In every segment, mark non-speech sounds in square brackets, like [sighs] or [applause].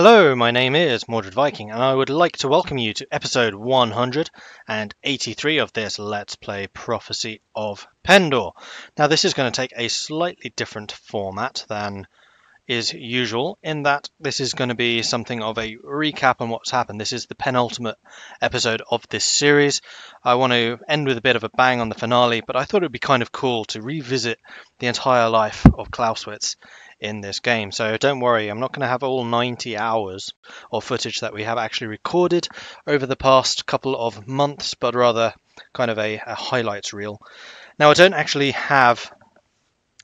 Hello, my name is Mordred Viking, and I would like to welcome you to episode 183 of this Let's Play Prophesy of Pendor. Now, this is going to take a slightly different format than is usual, in that this is going to be something of a recap on what's happened. This is the penultimate episode of this series. I want to end with a bit of a bang on the finale, but I thought it would be kind of cool to revisit the entire life of Klaus Witz in this game. So don't worry, I'm not going to have all 90 hours of footage that we have actually recorded over the past couple of months, but rather kind of a, a highlights reel. Now, I don't actually have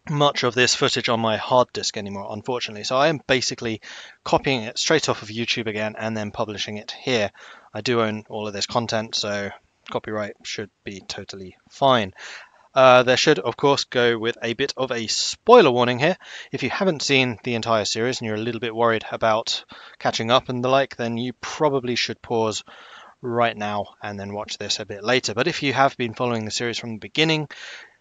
much of this footage on my hard disk anymore, unfortunately. So I am basically copying it straight off of YouTube again and then publishing it here. I do own all of this content, so copyright should be totally fine. Uh, there should, of course, go with a bit of a spoiler warning here. If you haven't seen the entire series and you're a little bit worried about catching up and the like, then you probably should pause right now and then watch this a bit later. But if you have been following the series from the beginning,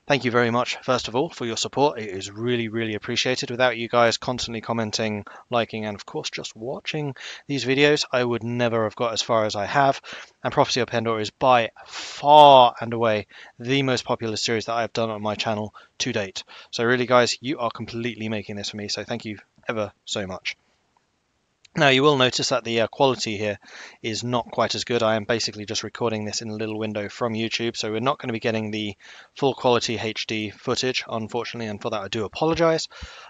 Thank you very much, first of all, for your support. It is really, really appreciated. Without you guys constantly commenting, liking, and of course just watching these videos, I would never have got as far as I have. And Prophesy of Pendor is by far and away the most popular series that I have done on my channel to date. So really, guys, you are completely making this for me. So thank you ever so much. Now you will notice that the uh, quality here is not quite as good. I am basically just recording this in a little window from YouTube, so we're not going to be getting the full quality HD footage, unfortunately, and for that I do apologize.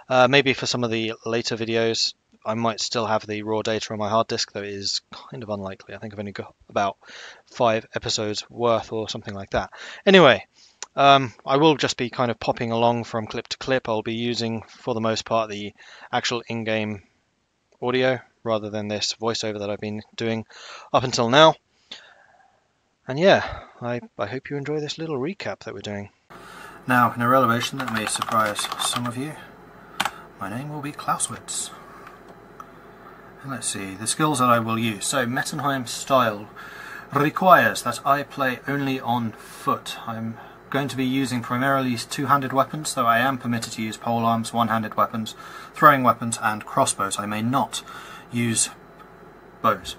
Uh, maybe for some of the later videos, I might still have the raw data on my hard disk, though it is kind of unlikely. I think I've only got about five episodes worth or something like that. Anyway, um, I will just be kind of popping along from clip to clip. I'll be using, for the most part, the actual in-game audio rather than this voiceover that I've been doing up until now. And yeah, I, I hope you enjoy this little recap that we're doing. Now, in a revelation that may surprise some of you, my name will be Klaus Witz. And let's see, the skills that I will use. So, Mettenheim style requires that I play only on foot. I'm going to be using primarily two-handed weapons, though I am permitted to use polearms, one-handed weapons, throwing weapons, and crossbows. I may not use bows.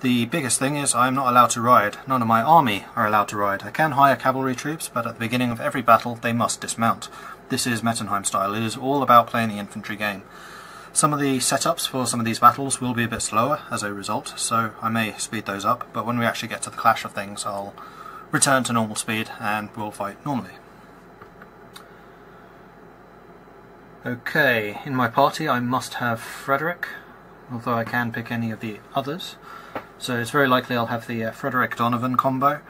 The biggest thing is I'm not allowed to ride. None of my army are allowed to ride. I can hire cavalry troops, but at the beginning of every battle they must dismount. This is Mettenheim style. It is all about playing the infantry game. Some of the setups for some of these battles will be a bit slower as a result, so I may speed those up, but when we actually get to the clash of things I'll return to normal speed and we'll fight normally. Okay, in my party I must have Frederick, although I can pick any of the others. So it's very likely I'll have the uh, Frederick Donovan combo.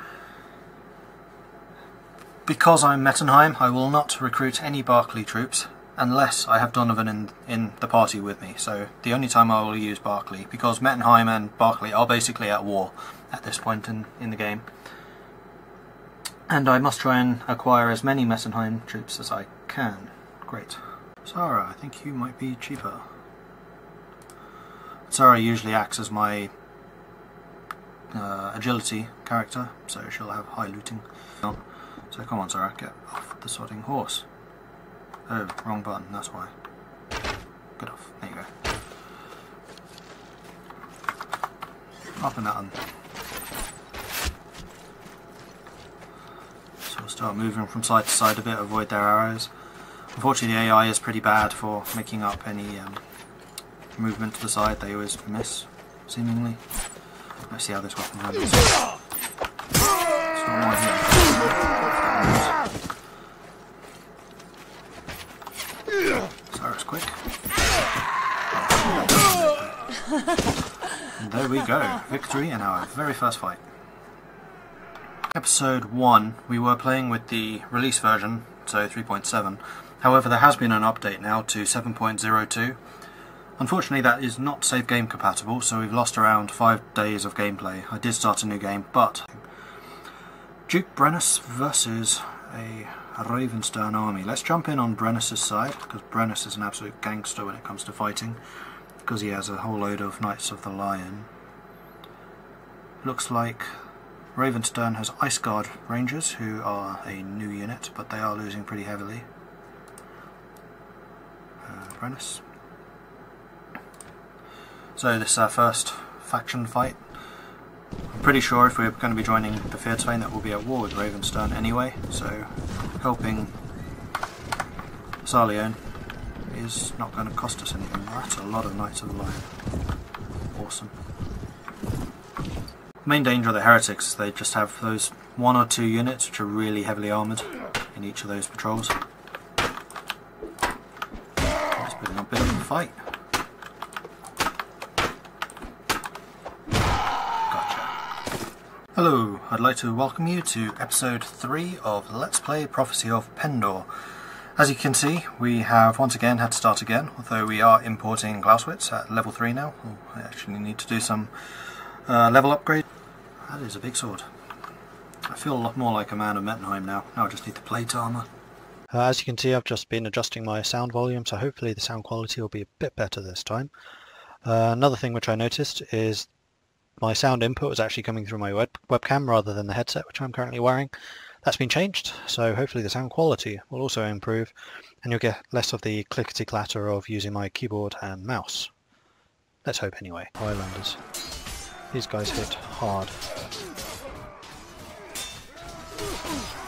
Because I'm Mettenheim, I will not recruit any Barclay troops unless I have Donovan in, in the party with me. So the only time I will use Barclay, because Mettenheim and Barclay are basically at war at this point in, in the game. And I must try and acquire as many Mettenheim troops as I can. Great. Sarah, I think you might be cheaper. Sarah usually acts as my uh, agility character, so she'll have high looting. So come on Sarah, get off the sorting horse. Oh, wrong button, that's why. Get off, there you go. Up and that one. So we'll start moving from side to side a bit, avoid their arrows. Unfortunately the AI is pretty bad for making up any um, movement to the side, they always miss, seemingly. Let's see how this weapon handles. Cyrus quick. and there we go, victory in our very first fight. Episode 1, we were playing with the release version, so 3.7. However, there has been an update now to 7.02 Unfortunately that is not save game compatible, so we've lost around 5 days of gameplay. I did start a new game, but Duke Brennus versus a Ravenstern army. Let's jump in on Brennus' side, because Brennus is an absolute gangster when it comes to fighting, because he has a whole load of Knights of the Lion. Looks like Ravenstern has Ice Guard Rangers, who are a new unit, but they are losing pretty heavily. Uh, Brennus So this is our first faction fight. I'm pretty sure if we're going to be joining the Fear train that we'll be at war with Ravenstern anyway, so helping Sarleon is not going to cost us anything. That's a lot of Knights of the Lion. Awesome. The main danger of the heretics they just have those one or two units which are really heavily armoured in each of those patrols. It's been a bit of a fight. Hello, I'd like to welcome you to episode 3 of Let's Play Prophesy of Pendor. As you can see, we have once again had to start again, although we are importing Klaus Witz at level 3 now. I actually need to do some uh, level upgrade. That is a big sword. I feel a lot more like a man of Mettenheim now. Now I just need the plate armour. Uh, as you can see, I've just been adjusting my sound volume, so hopefully the sound quality will be a bit better this time. Uh, another thing which I noticed is my sound input was actually coming through my web webcam rather than the headset which I'm currently wearing. That's been changed, so hopefully the sound quality will also improve and you'll get less of the clickety clatter of using my keyboard and mouse. Let's hope anyway. Highlanders. These guys hit hard.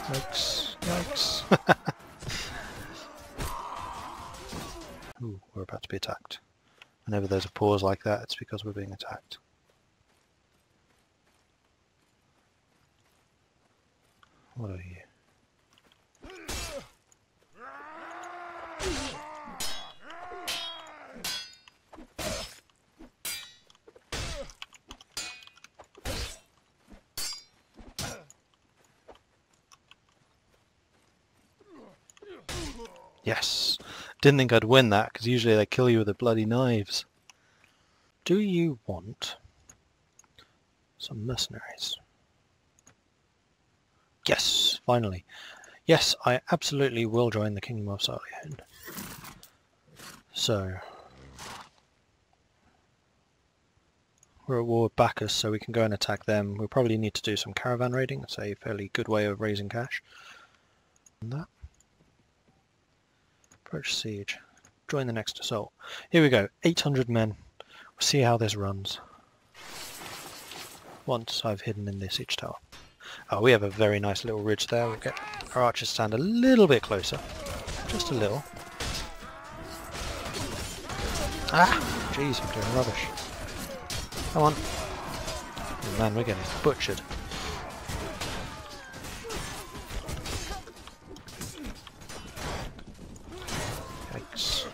Yikes, yikes. [laughs] Ooh, we're about to be attacked. Whenever there's a pause like that, it's because we're being attacked. What are you? Yes! Didn't think I'd win that, because usually they kill you with the bloody knives. Do you want some mercenaries? Yes, finally. Yes, I absolutely will join the Kingdom of Sarleon. So, we're at war with Bacchus, so we can go and attack them. We'll probably need to do some caravan raiding. It's a fairly good way of raising cash. And that. Approach siege. Join the next assault. Here we go. 800 men. We'll see how this runs. Once I've hidden in this siege tower. Oh, we have a very nice little ridge there. We'll get our archers stand a little bit closer. Just a little. Ah! Jeez, I'm doing rubbish. Come on. Oh, man, we're getting butchered. Yikes.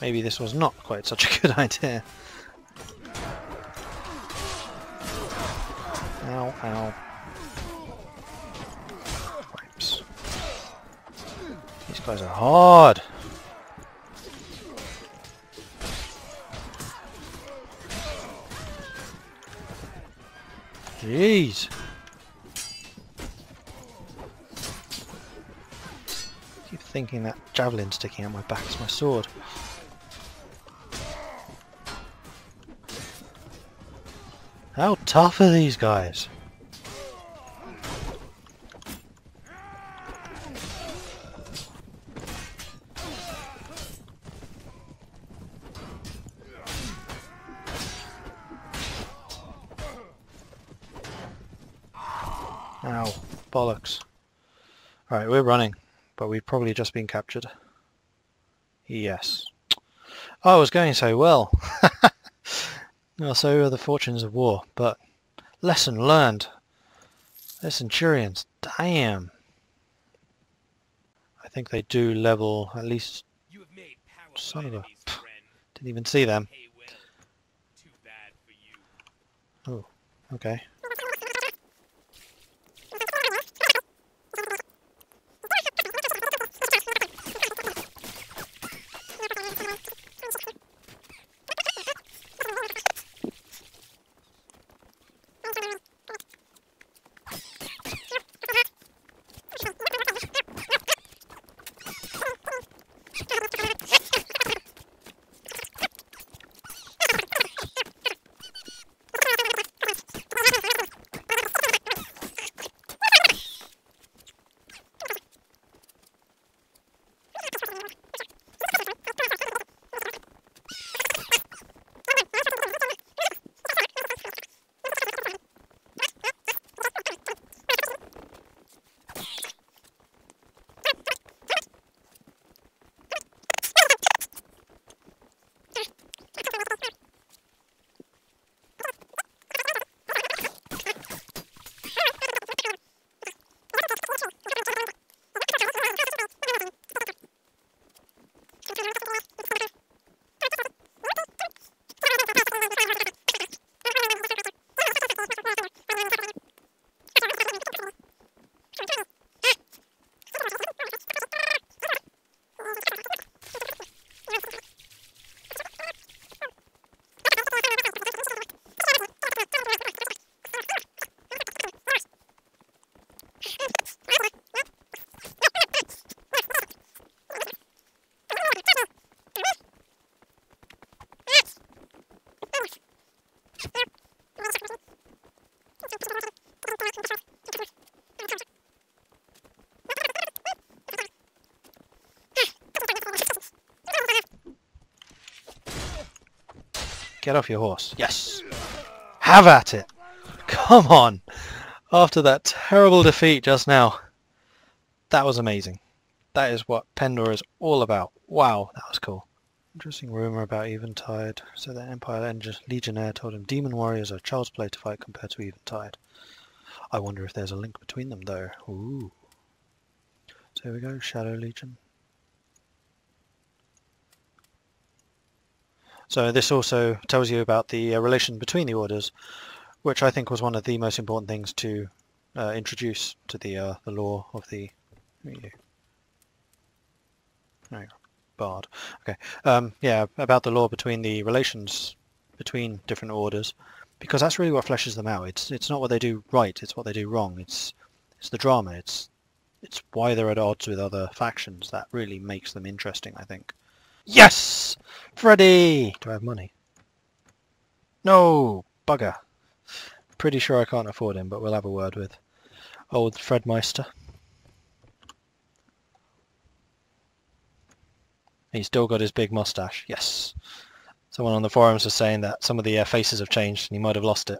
Maybe this was not quite such a good [laughs] idea. Ow, ow. Wipes. These guys are hard. Jeez. keep thinking that javelin sticking out my back is my sword. How tough are these guys? Ow, bollocks. Alright, we're running, but we've probably just been captured. Yes. Oh, it was going so well. [laughs] Well, so are the fortunes of war, but lesson learned. The Centurions, damn. I think they do level at least. Son of a. Didn't even see them. Oh, okay. Get off your horse. Yes! Have at it! Come on! After that terrible defeat just now. That was amazing. That is what Pendor is all about. Wow, that was cool. Interesting rumour about Eventide. So the Empire Legionnaire told him demon warriors are child's play to fight compared to Eventide. I wonder if there's a link between them though. Ooh. So here we go, Shadow Legion. So this also tells you about the uh, relation between the orders, which I think was one of the most important things to uh, introduce to the uh, the lore of the Bard. Okay, um, yeah, about the law between the relations between different orders, because that's really what fleshes them out. It's it's not what they do right; it's what they do wrong. It's it's the drama. It's it's why they're at odds with other factions that really makes them interesting. I think. Yes! Freddy! Do I have money? No! Bugger. Pretty sure I can't afford him, but we'll have a word with old Fred Meister. He's still got his big mustache. Yes. Someone on the forums was saying that some of the uh, faces have changed and he might have lost it.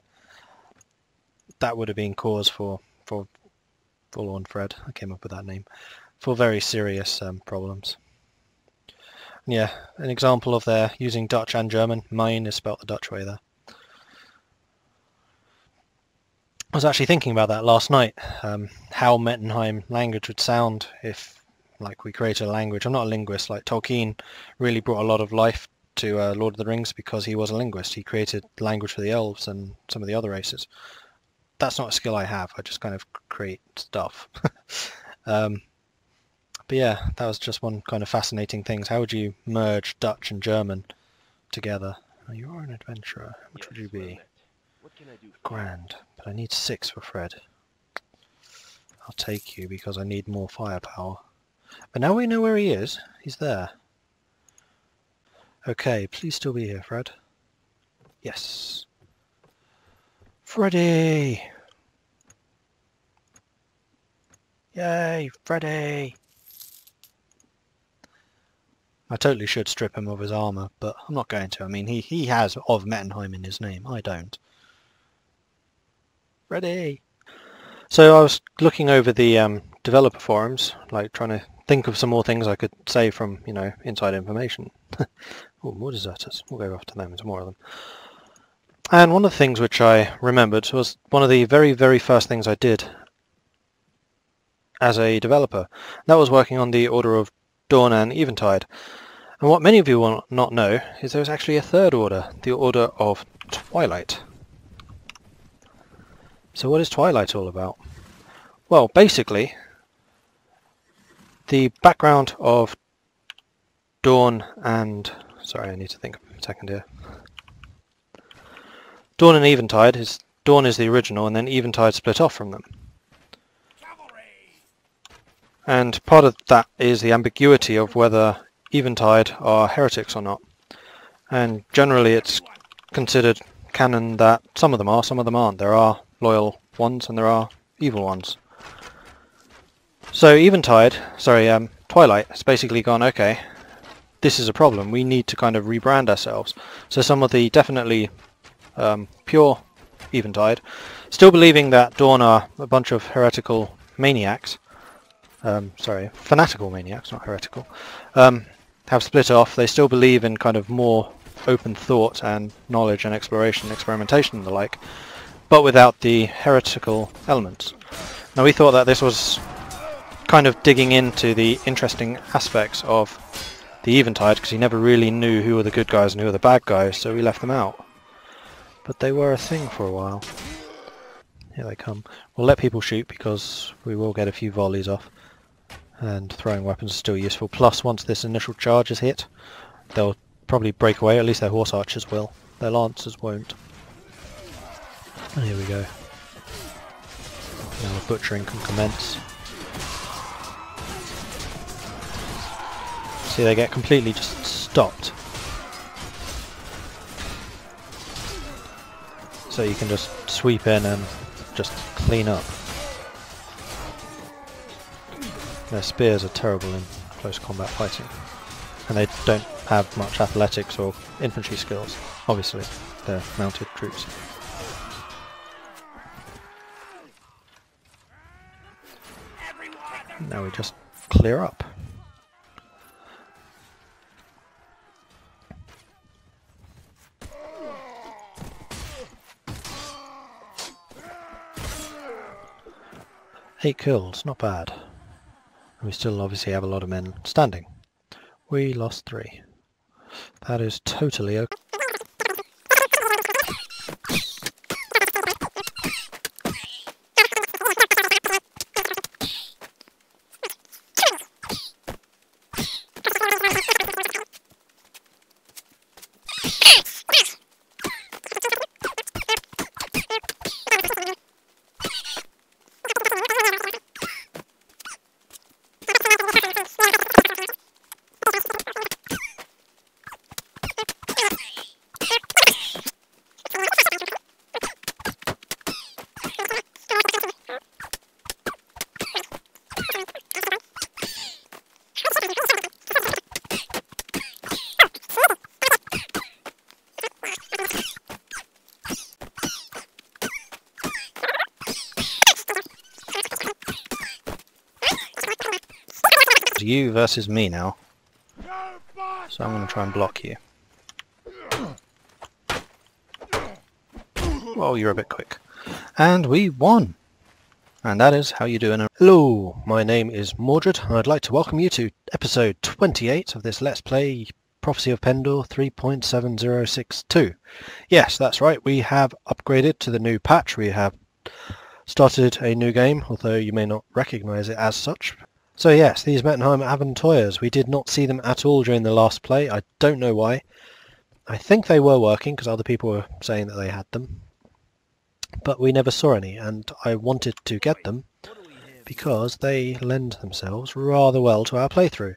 That would have been cause for for Forlorn Fred. I came up with that name for very serious um, problems. Yeah, an example of their using Dutch and German. Mine is spelt the Dutch way there. I was actually thinking about that last night, um, how Mettenheim language would sound if like we created a language. I'm not a linguist, like Tolkien really brought a lot of life to uh, Lord of the Rings because he was a linguist. He created language for the elves and some of the other races. That's not a skill I have, I just kind of create stuff. [laughs] um, but yeah, that was just one kind of fascinating thing. How would you merge Dutch and German together? Oh, you are an adventurer. Which yes, would you be? Grand. But I need six for Fred. I'll take you because I need more firepower. But now we know where he is. He's there. Okay, please still be here, Fred. Yes. Freddy! Yay, Freddy! I totally should strip him of his armour, but I'm not going to. I mean, he, he has of Mettenheim in his name. I don't. Ready! So I was looking over the um, developer forums, like trying to think of some more things I could say from, you know, inside information. [laughs] oh, more deserters. We'll go after them. There's more of them. And one of the things which I remembered was one of the very, very first things I did as a developer. That was working on the Order of Dawn and Eventide. And what many of you will not know is there's actually a third order, the Order of Twilight. So what is Twilight all about? Well, basically, the background of Dawn and... Sorry, I need to think a second here. Dawn and Eventide is Dawn is the original, and then Eventide split off from them. And part of that is the ambiguity of whether Eventide are heretics or not. And generally it's considered canon that some of them are, some of them aren't. There are loyal ones and there are evil ones. So Eventide, sorry, um, Twilight has basically gone, okay, this is a problem. We need to kind of rebrand ourselves. So some of the definitely um, pure Eventide, still believing that Dawn are a bunch of heretical maniacs, um, sorry, fanatical maniacs, not heretical, um, have split off. They still believe in kind of more open thought and knowledge and exploration, experimentation and the like, but without the heretical elements. Now we thought that this was kind of digging into the interesting aspects of the Eventide because he never really knew who were the good guys and who were the bad guys, so we left them out. But they were a thing for a while. Here they come. We'll let people shoot because we will get a few volleys off and throwing weapons is still useful. Plus, once this initial charge is hit, they'll probably break away, at least their horse archers will. Their lancers won't. And here we go. Now the butchering can commence. See, they get completely just stopped. So you can just sweep in and just clean up. Their spears are terrible in close combat fighting. and they don't have much athletics or infantry skills. Obviously, they're mounted troops. Now we just clear up. Eight kills, not bad. We still obviously have a lot of men standing. We lost three. That is totally okay. You versus me now. So I'm going to try and block you. Oh, you're a bit quick. And we won! And that is how you do it. Hello, my name is Mordred, and I'd like to welcome you to episode 28 of this Let's Play Prophesy of Pendor 3.7062. Yes, that's right, we have upgraded to the new patch. We have started a new game, although you may not recognise it as such. So yes, these Mettenheim Aventoyers, we did not see them at all during the last play. I don't know why. I think they were working because other people were saying that they had them. But we never saw any and I wanted to get them because they lend themselves rather well to our playthrough.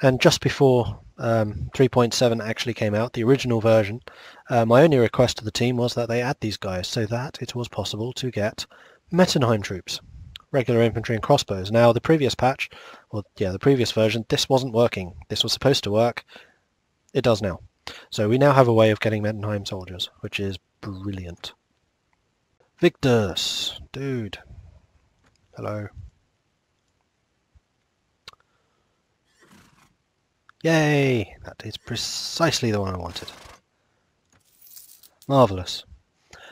And just before um, 3.7 actually came out, the original version, uh, my only request to the team was that they add these guys so that it was possible to get Mettenheim troops regular infantry and crossbows. Now the previous patch, well yeah, the previous version, this wasn't working. This was supposed to work. It does now. So we now have a way of getting Mettenheim soldiers, which is brilliant. Victus, dude. Hello. Yay! That is precisely the one I wanted. Marvellous.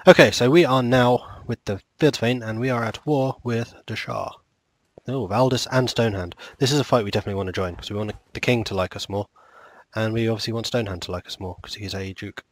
Okay, so we are now with the Wildthane, and we are at war with the Shah. Oh, Valdis and Stonehand. This is a fight we definitely want to join, because we want the king to like us more. And we obviously want Stonehand to like us more, because he's a duke.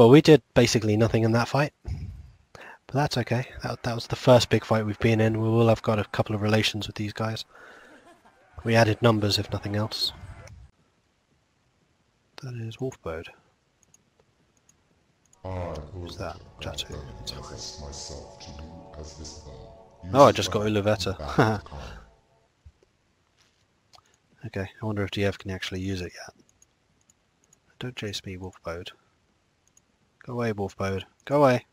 Well, we did basically nothing in that fight. But that's okay. That, that was the first big fight we've been in. We will have got a couple of relations with these guys. We added numbers, if nothing else. That is Wolfbode. Who's that? Jatu. Oh, I just got Uluveta. [laughs] okay, I wonder if Diev can actually use it yet. Don't chase me, Wolfbode. Go away, Wolfbode. Go away.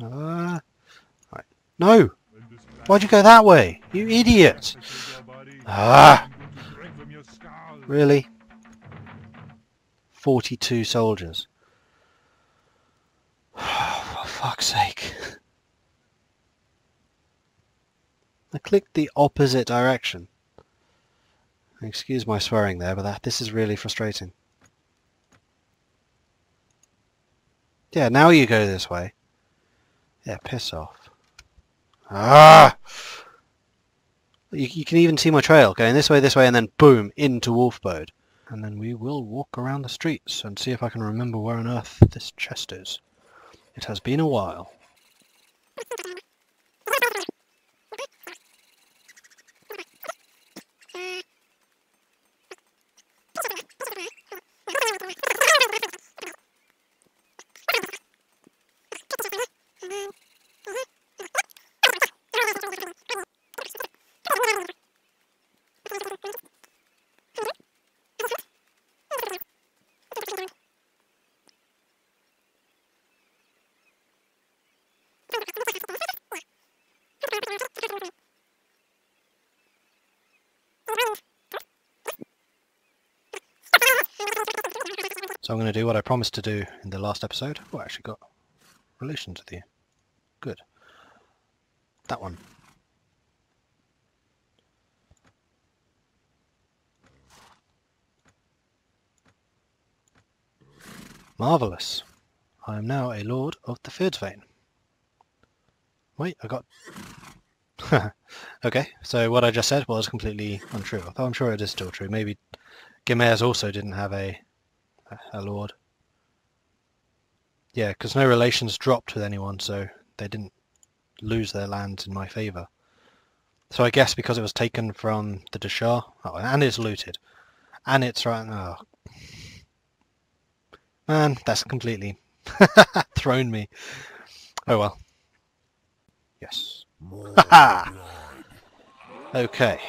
Uh, right. No! Why'd you go that way? You idiot! Ah! Really? 42 soldiers. [sighs] For fuck's sake. [laughs] I clicked the opposite direction. Excuse my swearing there, but that this is really frustrating. Yeah, now you go this way. Yeah, piss off. Ah! You, you can even see my trail going this way, this way, and then boom, into Wolfbode. And then we will walk around the streets and see if I can remember where on earth this chest is. It has been a while. [laughs] So I'm going to do what I promised to do in the last episode. Oh, I actually got relations with you. Good. That one. Marvellous. I am now a lord of the Fierdsvain. Wait, I got... [laughs] okay, so what I just said was completely untrue. Although I'm sure it is still true. Maybe Gemers also didn't have a, a lord. Yeah, because no relations dropped with anyone, so they didn't lose their lands in my favour. So I guess because it was taken from the D'Shar, oh, and it's looted, and it's right. Oh, man, that's completely [laughs] thrown me. Oh well. Yes. [laughs] okay.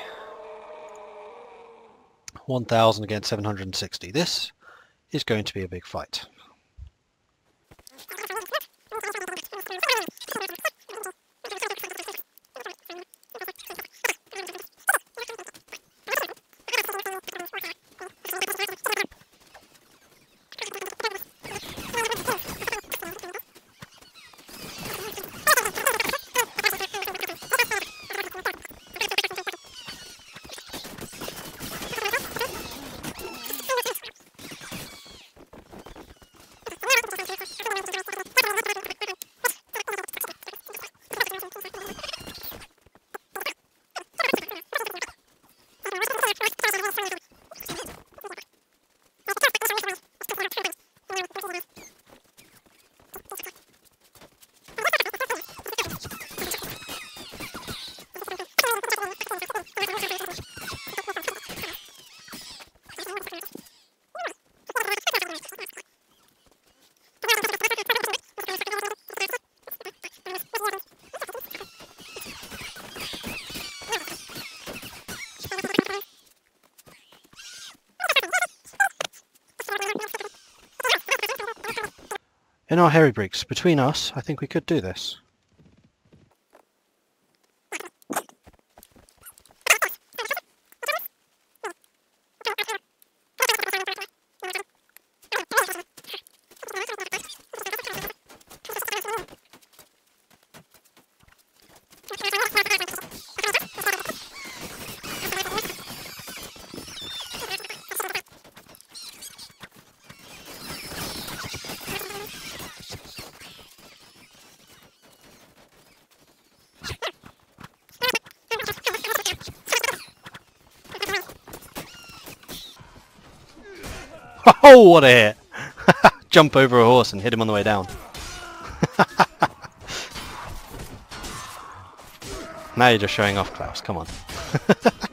1,000 against 760. This is going to be a big fight. In our hairy breaks, between us, I think we could do this. Oh, what a hit! [laughs] Jump over a horse and hit him on the way down. [laughs] now you're just showing off, Klaus. Come on. [laughs]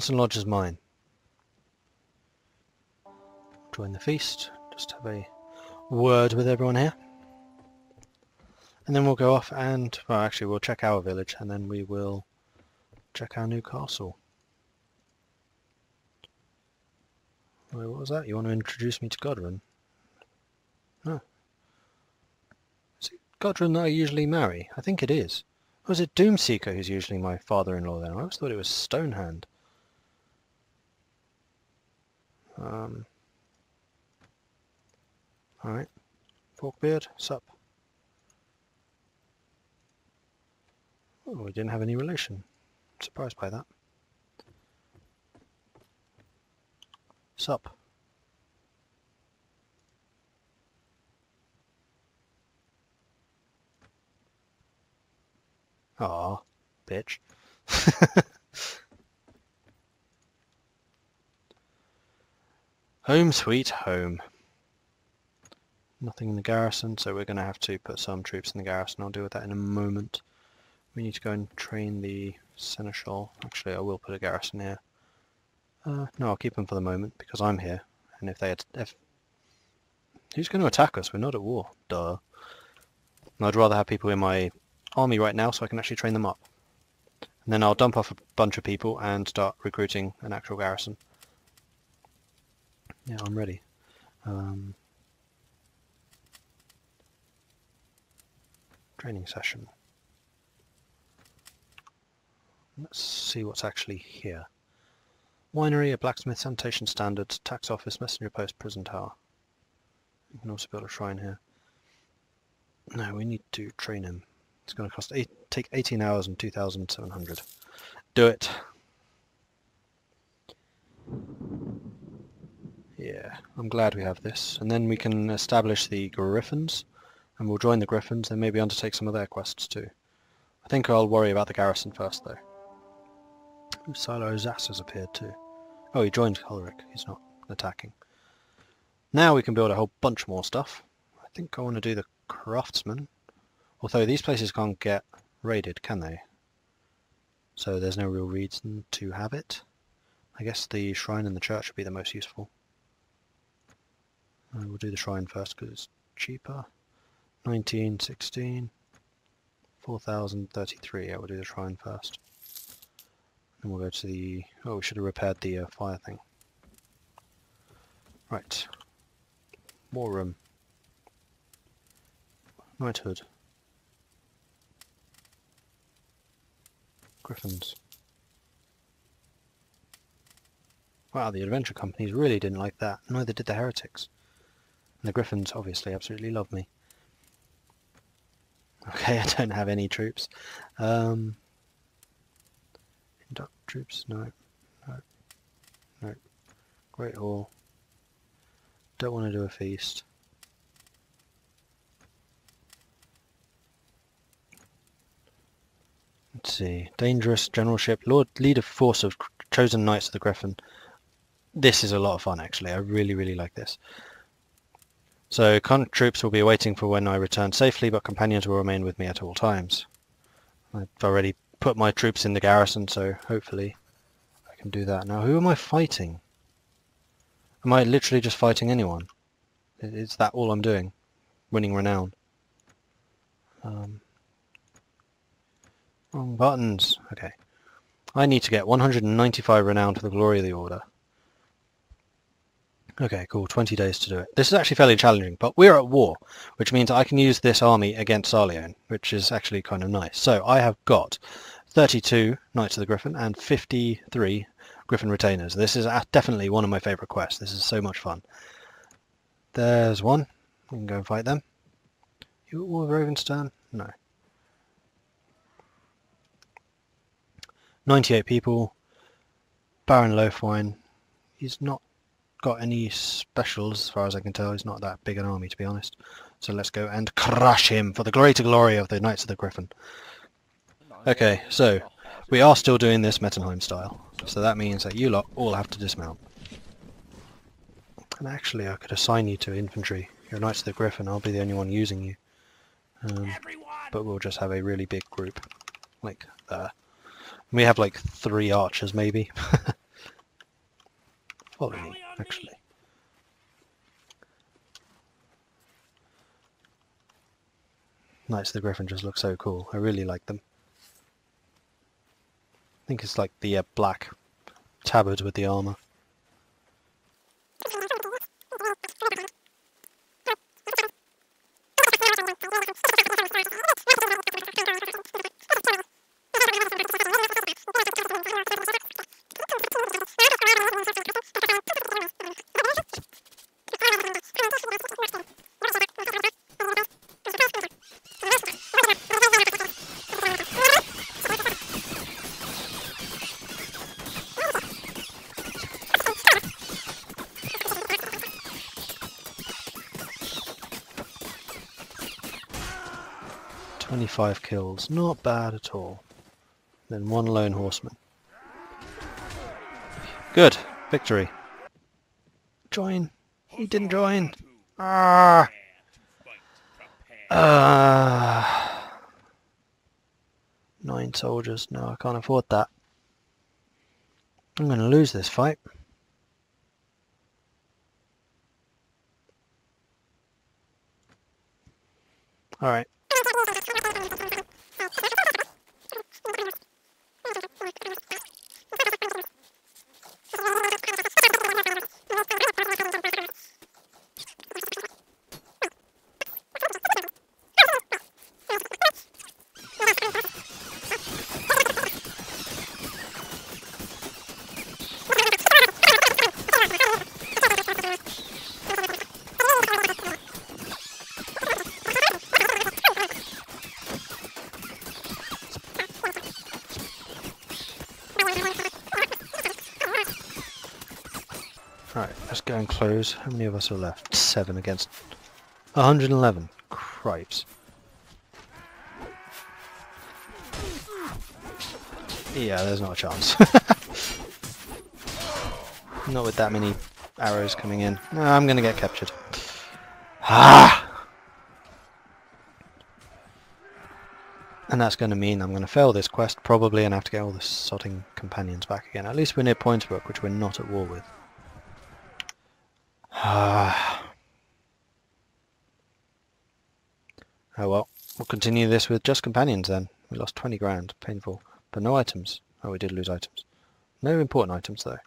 Anson Lodge is mine. Join the feast. Just have a word with everyone here. And then we'll go off and, well actually we'll check our village and then we will check our new castle. Wait, what was that? You want to introduce me to Godwin? No. Is it Godwin that I usually marry? I think it is. Or is it Doomseeker who's usually my father-in-law then? I always thought it was Stonehand. Um, Alright. Forkbeard, sup? Oh, we didn't have any relation. Surprised by that. Sup? Aw, bitch. [laughs] home sweet home. Nothing in the garrison, so we're going to have to put some troops in the garrison. I'll deal with that in a moment. We need to go and train the seneschal. Actually, I will put a garrison here. Uh, no, I'll keep them for the moment because I'm here. And if they if who's going to attack us? We're not at war. Duh. I'd rather have people in my army right now so I can actually train them up. And then I'll dump off a bunch of people and start recruiting an actual garrison. Yeah, I'm ready. Um, training session. Let's see what's actually here. Winery, a blacksmith, sanitation standards, tax office, messenger post, prison tower. You can also build a shrine here. No, we need to train him. It's going to cost eight, take 18 hours and 2,700. Do it. Yeah, I'm glad we have this. And then we can establish the Griffins and we'll join the Griffins and maybe undertake some of their quests too. I think I'll worry about the garrison first though. Silo Zass has appeared too. Oh, he joined Ulrich. He's not attacking. Now we can build a whole bunch more stuff. I think I want to do the craftsman. Although these places can't get raided, can they? So there's no real reason to have it. I guess the shrine and the church would be the most useful. Uh, we'll do the shrine first because it's cheaper. 1916, 4033. Yeah, we'll do the shrine first. And we'll go to the... Oh, we should have repaired the uh, fire thing. Right. More room. Knighthood. Griffins. Wow, the adventure companies really didn't like that. Neither did the heretics. The Griffins obviously absolutely love me. [laughs] Okay, I don't have any troops. Um, induct troops, no, no, no. Great Hall. Don't want to do a feast. Let's see. Dangerous generalship. Lord, lead a force of chosen knights of the Griffin. This is a lot of fun, actually. I really, really like this. So troops will be waiting for when I return safely, but companions will remain with me at all times. I've already put my troops in the garrison, so hopefully I can do that. Now, who am I fighting? Am I literally just fighting anyone? Is that all I'm doing? Winning renown. Um, wrong buttons. Okay. I need to get 195 renown for the glory of the order. Okay, cool. 20 days to do it. This is actually fairly challenging, but we're at war, which means I can use this army against Sarleon, which is actually kind of nice. So I have got 32 Knights of the Griffin and 53 Griffin Retainers. This is definitely one of my favourite quests. This is so much fun. There's one. We can go and fight them. You at War of Ravenstern? No. 98 people. Baron Loafwine. He's not got any specials, as far as I can tell. He's not that big an army, to be honest. So let's go and crush him for the greater glory of the Knights of the Griffin. Okay, so we are still doing this Mettenheim style. So that means that you lot all have to dismount. And actually, I could assign you to infantry. You're Knights of the Griffin. I'll be the only one using you. Um, but we'll just have a really big group. like there. We have like three archers maybe. [laughs] Follow me, actually. Knights of the Griffin just look so cool. I really like them. I think it's like the uh, black tabard with the armor. Twenty-five kills, not bad at all. Then one lone horseman. Good, victory. Join. He didn't join. Ah. Ah. Nine soldiers. No, I can't afford that. I'm going to lose this fight. Alright. Right, go and close. How many of us are left? Seven against 111. Cripes. Yeah, there's not a chance. [laughs] not with that many arrows coming in. No, I'm gonna get captured. Ah! And that's going to mean I'm going to fail this quest probably and have to get all the sodding companions back again. At least we're near Pointsbrook, which we're not at war with. Ah. oh well, we'll continue this with just companions then. We lost 20 grand, painful. But no items. Oh, we did lose items. No important items though.